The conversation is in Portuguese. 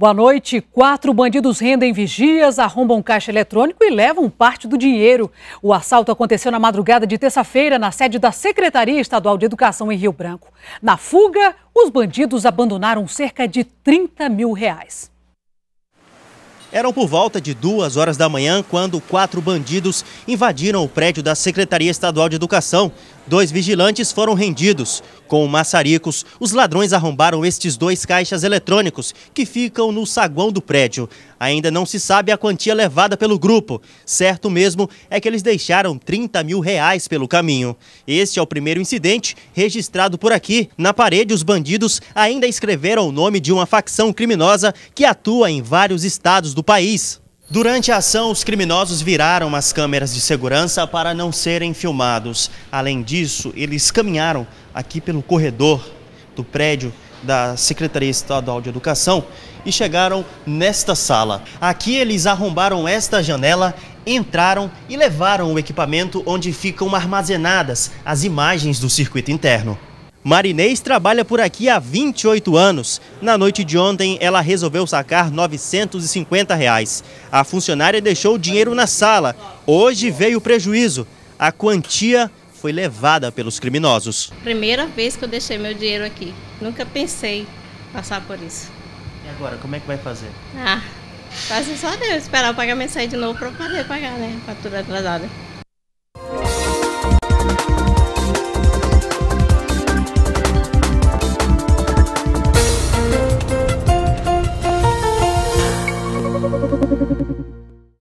Boa noite. Quatro bandidos rendem vigias, arrombam caixa eletrônico e levam parte do dinheiro. O assalto aconteceu na madrugada de terça-feira na sede da Secretaria Estadual de Educação em Rio Branco. Na fuga, os bandidos abandonaram cerca de 30 mil reais. Eram por volta de duas horas da manhã quando quatro bandidos invadiram o prédio da Secretaria Estadual de Educação. Dois vigilantes foram rendidos. Com maçaricos, os ladrões arrombaram estes dois caixas eletrônicos que ficam no saguão do prédio. Ainda não se sabe a quantia levada pelo grupo. Certo mesmo é que eles deixaram 30 mil reais pelo caminho. Este é o primeiro incidente registrado por aqui. Na parede, os bandidos ainda escreveram o nome de uma facção criminosa que atua em vários estados do país. Durante a ação, os criminosos viraram as câmeras de segurança para não serem filmados. Além disso, eles caminharam aqui pelo corredor do prédio da Secretaria Estadual de Educação e chegaram nesta sala. Aqui eles arrombaram esta janela, entraram e levaram o equipamento onde ficam armazenadas as imagens do circuito interno. Marinês trabalha por aqui há 28 anos. Na noite de ontem, ela resolveu sacar 950 reais. A funcionária deixou o dinheiro na sala. Hoje veio o prejuízo. A quantia foi levada pelos criminosos. Primeira vez que eu deixei meu dinheiro aqui. Nunca pensei passar por isso. E agora, como é que vai fazer? Ah, fazer só Deus, esperar o pagamento sair de novo para poder pagar, né? Fatura atrasada.